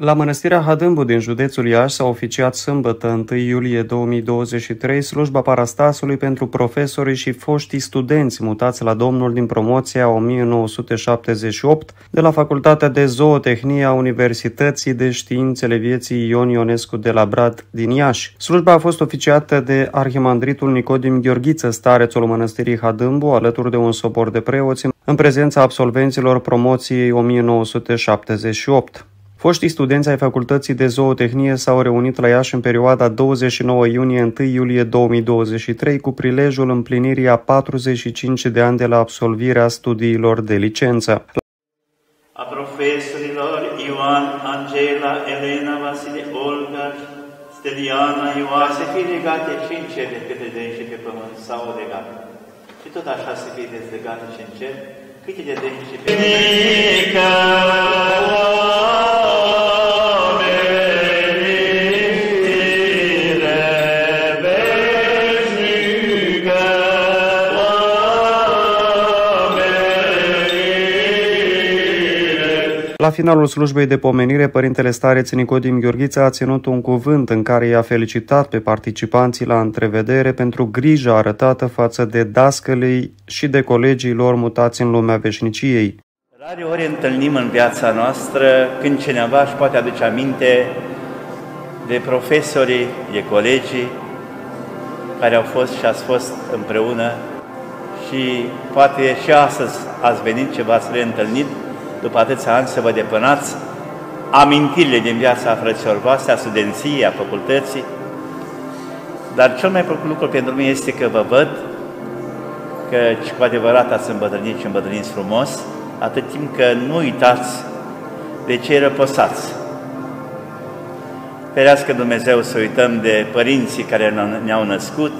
La Mănăstirea Hadâmbu din județul Iași s-a oficiat sâmbătă 1 iulie 2023 slujba parastasului pentru profesorii și foștii studenți mutați la Domnul din promoția 1978 de la Facultatea de Zootehnie a Universității de Științele Vieții Ion Ionescu de la Brad din Iași. Slujba a fost oficiată de arhimandritul Nicodim Gheorghiță, starețul Mănăstirii Hadâmbu, alături de un sobor de preoți, în prezența absolvenților promoției 1978. Foștii studenți ai Facultății de Zootehnie s-au reunit la Iași în perioada 29 iunie-1 iulie 2023 cu prilejul împlinirii a 45 de ani de la absolvirea studiilor de licență. A profesorilor Ioan, Angela, Elena, Vasile, Olga, Steliana, Ioase, fie legate și în cer de către de și pe pământ sau legate. Și tot așa să fie dezlegate și în cer, câte de dânsi și pe pământ. La finalul slujbei de pomenire, Părintele Stareț Nicodim Gheorghiță a ținut un cuvânt în care i-a felicitat pe participanții la întrevedere pentru grija arătată față de dascălii și de colegii lor mutați în lumea veșniciei. Rare ori întâlnim în viața noastră când cineva își poate aduce aminte de profesorii, de colegii care au fost și ați fost împreună și poate și astăzi ați venit ce v-ați reîntâlnit după atâția ani, să vă depănați amintirile din viața frăților voastre, a studenției, a facultății. Dar cel mai plăcut lucru pentru mine este că vă văd că cu adevărat ați îmbătrânit și îmbătrâniți frumos, atât timp că nu uitați de cei răposați. Ferească Dumnezeu să uităm de părinții care ne-au născut,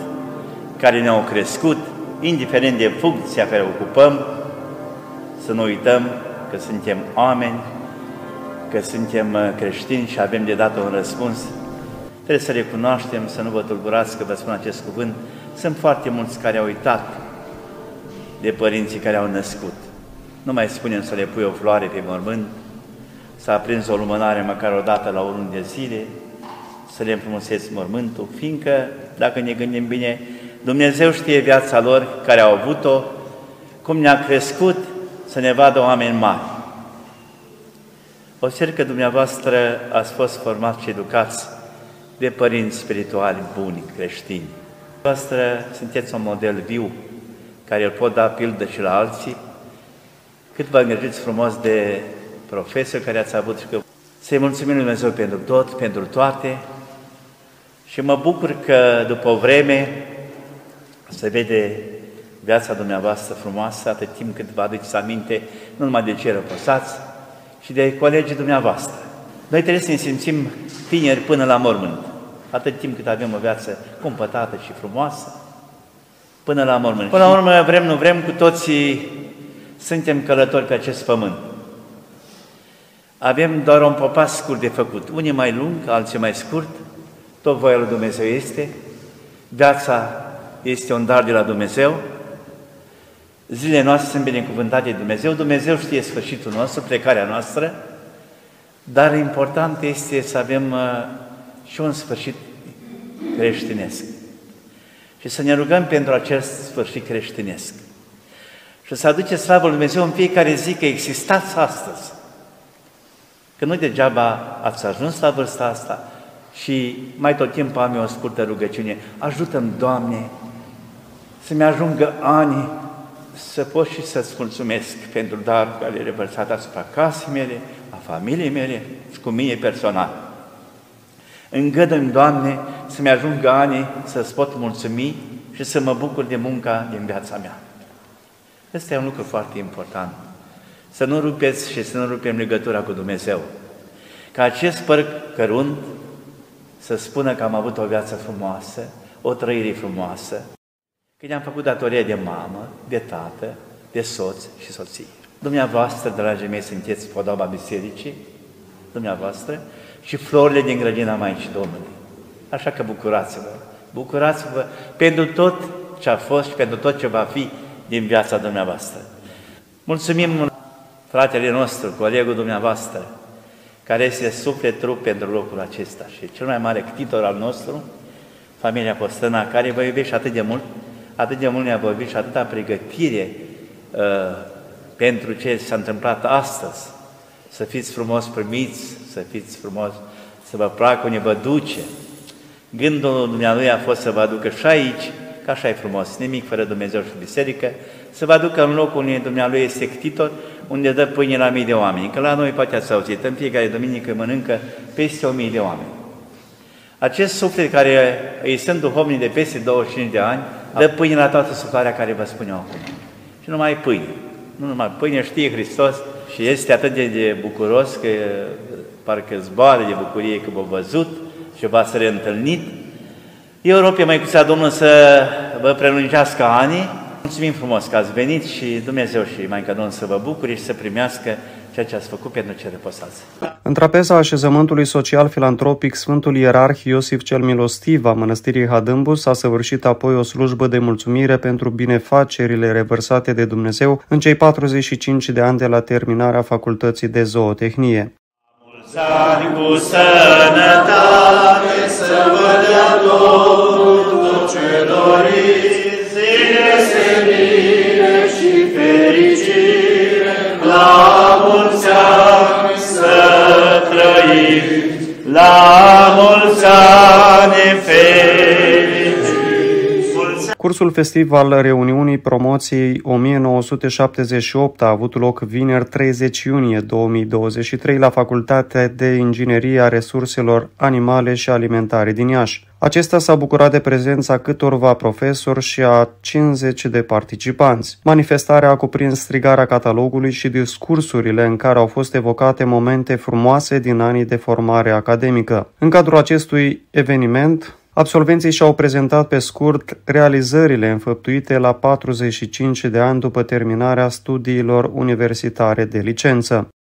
care ne-au crescut, indiferent de funcția care o ocupăm, să nu uităm că suntem oameni, că suntem uh, creștini și avem de dat un răspuns. Trebuie să recunoaștem, să nu vă tulburați că vă spun acest cuvânt. Sunt foarte mulți care au uitat de părinții care au născut. Nu mai spunem să le pui o floare pe mormânt, să aprins o lumânare măcar o dată la unul de zile, să le înfrumuseți mormântul, fiindcă, dacă ne gândim bine, Dumnezeu știe viața lor care au avut-o, cum ne-a crescut, să ne vadă oameni mari. Observ că dumneavoastră ați fost formați și educați de părinți spirituali buni, creștini. Dumneavoastră sunteți un model viu care îl pot da pildă și la alții. Cât vă îngrijiți frumos de profesori care ați avut și că să-i mulțumim Lui Dumnezeu pentru tot, pentru toate și mă bucur că după o vreme se vede viața dumneavoastră frumoasă, atât timp cât vă aduceți aminte, nu numai de ce răposați, și de colegii dumneavoastră. Noi trebuie să ne simțim tineri până la mormânt, atât timp cât avem o viață cumpătată și frumoasă, până la mormânt. Până la urmă, vrem, nu vrem, cu toții suntem călători pe acest pământ. Avem doar un popas scurt de făcut, unii mai lung, alții mai scurt, tot voia lui Dumnezeu este, viața este un dar de la Dumnezeu, Zilele noastre sunt binecuvântate de Dumnezeu, Dumnezeu știe sfârșitul nostru, plecarea noastră, dar important este să avem uh, și un sfârșit creștinesc. Și să ne rugăm pentru acest sfârșit creștinesc. Și să aduce slavă lui Dumnezeu în fiecare zi că existați astăzi. Că nu degeaba ați ajuns la vârsta asta și mai tot timpul am eu o scurtă rugăciune. Ajută-mi, Doamne, să-mi ajungă ani să pot și să-ți mulțumesc pentru darul care le revărsat asupra casei mele, a familiei mele și cu mine personal. Îngădă-mi, Doamne, să-mi ajungă ani să-ți pot mulțumi și să mă bucur de munca din viața mea. Este un lucru foarte important. Să nu rupeți și să nu rupem legătura cu Dumnezeu. Ca acest păr cărunt să spună că am avut o viață frumoasă, o trăire frumoasă, când am făcut datoria de mamă, de tată, de soț și soție. Dumneavoastră, dragii mei, sunteți podoba bisericii, dumneavoastră, și florile din grădina Maicii Domnului. Așa că bucurați-vă, bucurați-vă pentru tot ce a fost și pentru tot ce va fi din viața dumneavoastră. Mulțumim fratele nostru, colegul dumneavoastră, care este suflet trup pentru locul acesta. Și cel mai mare ctitor al nostru, familia Postăna, care vă iubește atât de mult, atât de mult ne-a vorbit și atâta pregătire uh, pentru ce s-a întâmplat astăzi. Să fiți frumos primiți, să fiți frumos, să vă placă unde vă duce. Gândul Dumnezeu a fost să vă aducă și aici, că așa e frumos, nimic fără Dumnezeu și biserică, să vă aducă în locul unde Dumnezeu este ctitor, unde dă pâine la mii de oameni. Că la noi poate ați auzit, în fiecare duminică mănâncă peste o mii de oameni. Acest suflet care îi sunt duhovni de peste 25 de ani, dă pâine la toată suflarea care vă spune acum. Și numai pâine. Nu numai pâine, știe Hristos și este atât de, de bucuros că parcă zboară de bucurie că v-a văzut și v-ați reîntâlnit. Eu rog pe Măicuța Domnul să vă prelungească anii. Mulțumim frumos că ați venit și Dumnezeu și Maica Domnul să vă bucure și să primească ceea ce ați făcut pentru ce reposați. În trapeza așezământului social filantropic Sfântul Ierarh Iosif cel Milostiv a Mănăstirii Hadâmbus a săvârșit apoi o slujbă de mulțumire pentru binefacerile revărsate de Dumnezeu în cei 45 de ani de la terminarea facultății de zootehnie. Mulți ani cu sănătate să vă dea Domnul tot ce doriți, Cursul festiv al reuniunii promoției 1978 a avut loc vineri 30 iunie 2023 la Facultatea de Inginerie a Resurselor Animale și Alimentare din Iași. Acesta s-a bucurat de prezența câtorva profesori și a 50 de participanți. Manifestarea a cuprins strigarea catalogului și discursurile în care au fost evocate momente frumoase din anii de formare academică. În cadrul acestui eveniment, Absolvenții și-au prezentat pe scurt realizările înfăptuite la 45 de ani după terminarea studiilor universitare de licență.